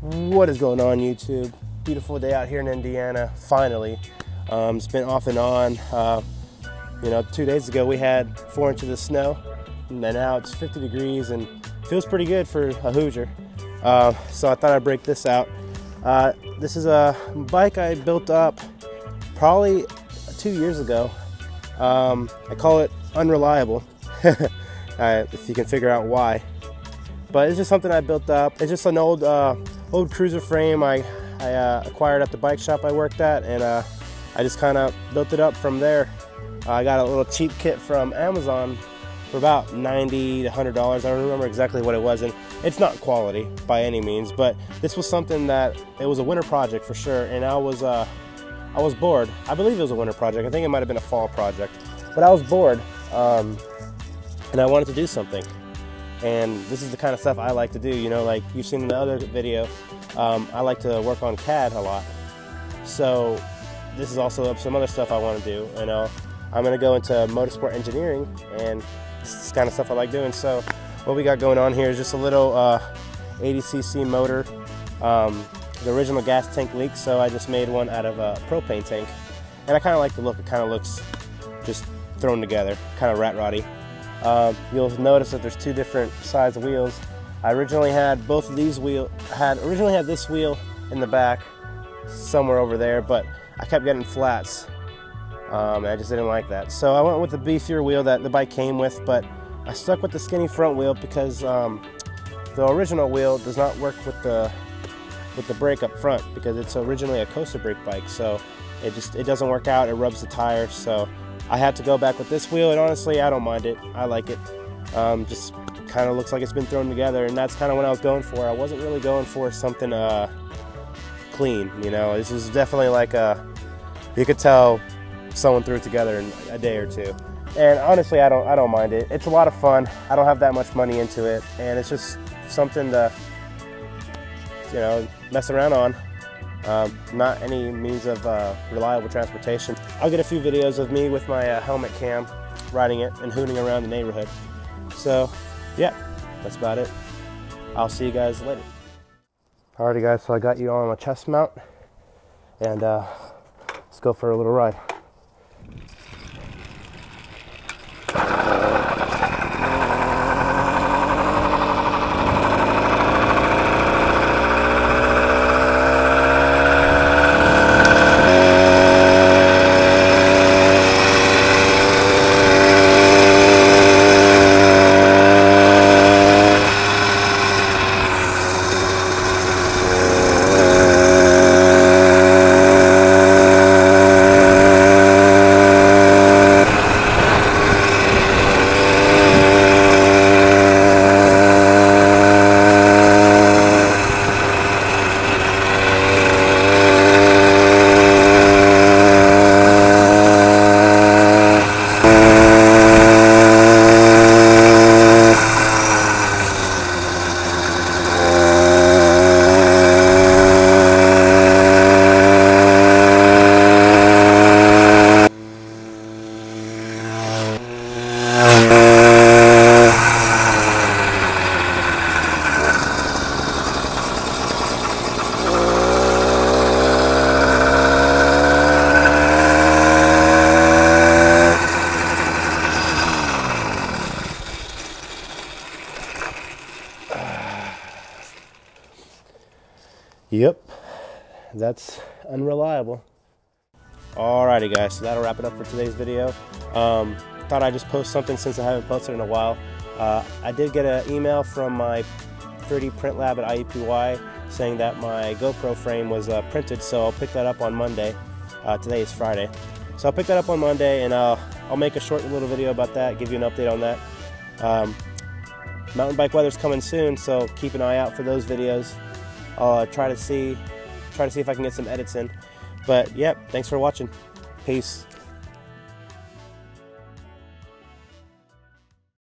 What is going on YouTube? Beautiful day out here in Indiana, finally. Um, it's been off and on. Uh, you know, two days ago we had four inches of snow, and now it's 50 degrees and feels pretty good for a Hoosier. Uh, so I thought I'd break this out. Uh, this is a bike I built up probably two years ago. Um, I call it unreliable, uh, if you can figure out why. But it's just something I built up. It's just an old uh, old cruiser frame I, I uh, acquired at the bike shop I worked at, and uh, I just kind of built it up from there. I got a little cheap kit from Amazon for about 90 to 100 dollars. I don't remember exactly what it was, and it's not quality by any means, but this was something that it was a winter project for sure, and I was uh, I was bored. I believe it was a winter project. I think it might have been a fall project, but I was bored, um, and I wanted to do something and this is the kind of stuff I like to do. You know, like you've seen in the other video, um, I like to work on CAD a lot. So this is also some other stuff I want to do. You know, I'm going to go into motorsport engineering, and this is kind of stuff I like doing. So what we got going on here is just a little uh, 80cc motor. Um, the original gas tank leaked, so I just made one out of a propane tank. And I kind of like the look. It kind of looks just thrown together, kind of rat roddy. Um, you'll notice that there's two different size wheels. I originally had both of these wheel had originally had this wheel in the back somewhere over there, but I kept getting flats. Um, I just didn't like that. So I went with the beefier wheel that the bike came with, but I stuck with the skinny front wheel because um, the original wheel does not work with the with the brake up front because it's originally a coaster brake bike. So it just it doesn't work out. It rubs the tires. So I had to go back with this wheel, and honestly, I don't mind it. I like it. Um, just kind of looks like it's been thrown together, and that's kind of what I was going for. I wasn't really going for something uh, clean, you know. This is definitely like a, you could tell someone threw it together in a day or two. And honestly, I don't, I don't mind it. It's a lot of fun. I don't have that much money into it, and it's just something to, you know, mess around on. Um, not any means of uh, reliable transportation. I'll get a few videos of me with my uh, helmet cam riding it and hooning around the neighborhood. So yeah, that's about it. I'll see you guys later. Alrighty guys, so I got you all on my chest mount and uh, let's go for a little ride. Yep, that's unreliable. Alrighty guys, so that'll wrap it up for today's video. Um, thought I'd just post something since I haven't posted in a while. Uh, I did get an email from my 3D print lab at IUPUI saying that my GoPro frame was uh, printed, so I'll pick that up on Monday. Uh, today is Friday. So I'll pick that up on Monday and I'll, I'll make a short little video about that, give you an update on that. Um, mountain bike weather's coming soon, so keep an eye out for those videos. I'll uh, try to see try to see if I can get some edits in. But yep, thanks for watching. Peace.